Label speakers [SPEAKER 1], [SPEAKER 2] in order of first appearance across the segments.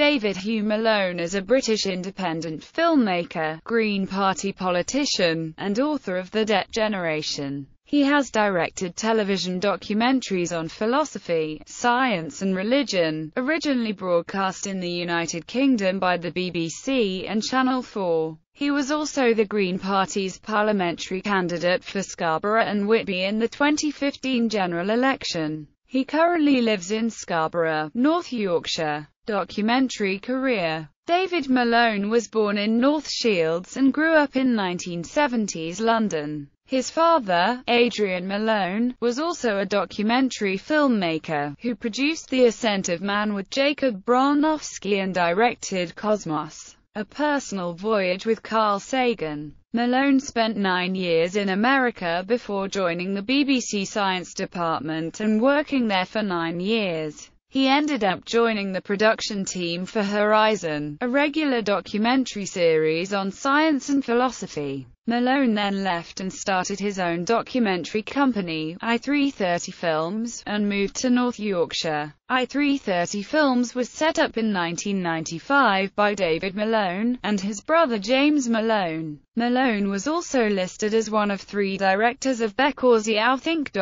[SPEAKER 1] David Hugh Malone is a British independent filmmaker, Green Party politician, and author of The Debt Generation. He has directed television documentaries on philosophy, science and religion, originally broadcast in the United Kingdom by the BBC and Channel 4. He was also the Green Party's parliamentary candidate for Scarborough and Whitby in the 2015 general election. He currently lives in Scarborough, North Yorkshire. Documentary career David Malone was born in North Shields and grew up in 1970s London. His father, Adrian Malone, was also a documentary filmmaker, who produced The Ascent of Man with Jacob Bronowski and directed Cosmos, a personal voyage with Carl Sagan. Malone spent nine years in America before joining the BBC Science Department and working there for nine years. He ended up joining the production team for Horizon, a regular documentary series on science and philosophy. Malone then left and started his own documentary company, i330 Films, and moved to North Yorkshire. i330 Films was set up in 1995 by David Malone, and his brother James Malone. Malone was also listed as one of three directors of Outhink.tv,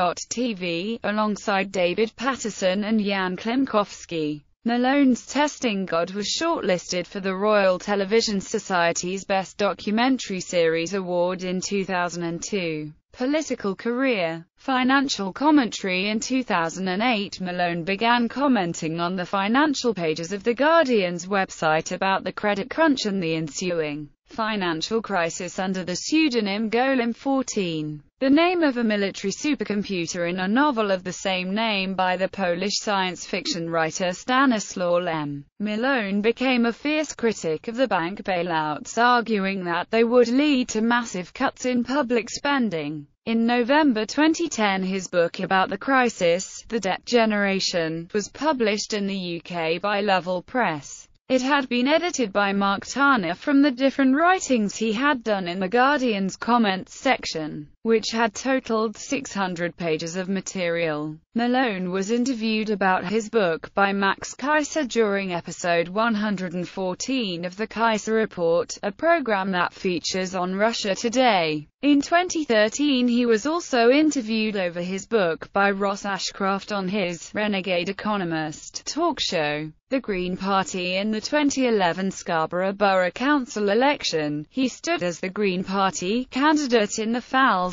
[SPEAKER 1] alongside David Patterson and Jan Klimkowski. Malone's Testing God was shortlisted for the Royal Television Society's Best Documentary Series Award in 2002. Political career Financial commentary In 2008 Malone began commenting on the financial pages of The Guardian's website about the credit crunch and the ensuing financial crisis under the pseudonym Golem 14, the name of a military supercomputer in a novel of the same name by the Polish science fiction writer Stanislaw Lem. Malone became a fierce critic of the bank bailouts arguing that they would lead to massive cuts in public spending. In November 2010 his book about the crisis, The Debt Generation, was published in the UK by Lovell Press. It had been edited by Mark Tarner from the different writings he had done in The Guardian's comments section, which had totaled 600 pages of material. Malone was interviewed about his book by Max Keiser during episode 114 of The Keiser Report, a program that features on Russia Today. In 2013 he was also interviewed over his book by Ross Ashcroft on his Renegade Economist talk show. The Green Party in the 2011 Scarborough Borough Council election, he stood as the Green Party candidate in the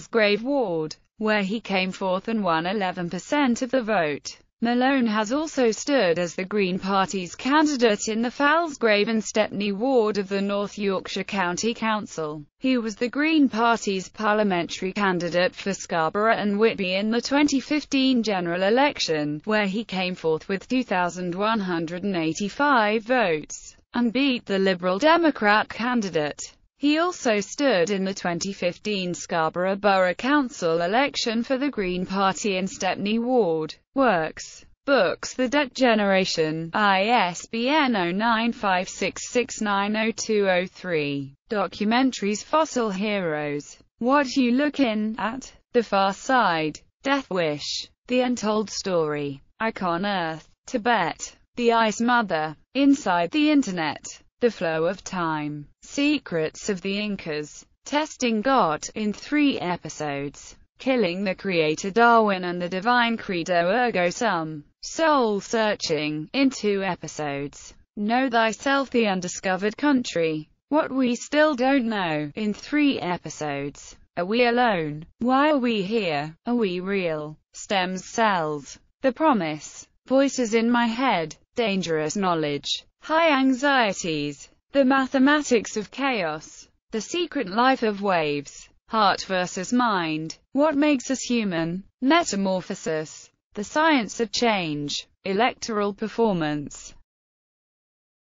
[SPEAKER 1] Falsgrave ward, where he came fourth and won 11% of the vote. Malone has also stood as the Green Party's candidate in the Falsgrave and Stepney ward of the North Yorkshire County Council. He was the Green Party's parliamentary candidate for Scarborough and Whitby in the 2015 general election, where he came fourth with 2,185 votes, and beat the Liberal Democrat candidate. He also stood in the 2015 Scarborough Borough Council election for the Green Party in Stepney Ward. Works. Books The Debt Generation, ISBN 0956690203. Documentaries Fossil Heroes. What You Look In At? The Far Side. Death Wish. The Untold Story. Icon Earth. Tibet. The Ice Mother. Inside the Internet. The Flow of Time. Secrets of the Incas, Testing God, in three episodes, Killing the Creator Darwin and the Divine Credo Ergo Sum, Soul Searching, in two episodes, Know Thyself the Undiscovered Country, What We Still Don't Know, in three episodes, Are We Alone? Why Are We Here? Are We Real? Stems Cells, The Promise, Voices in My Head, Dangerous Knowledge, High Anxieties, the Mathematics of Chaos. The Secret Life of Waves. Heart versus Mind. What Makes Us Human. Metamorphosis. The Science of Change. Electoral Performance.